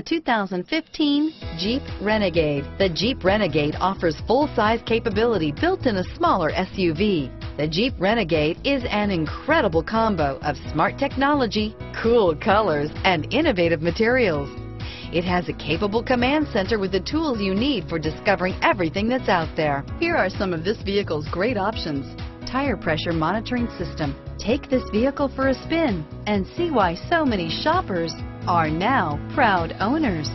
The 2015 Jeep Renegade. The Jeep Renegade offers full-size capability built in a smaller SUV. The Jeep Renegade is an incredible combo of smart technology, cool colors, and innovative materials. It has a capable command center with the tools you need for discovering everything that's out there. Here are some of this vehicle's great options. Tire pressure monitoring system. Take this vehicle for a spin and see why so many shoppers are now proud owners.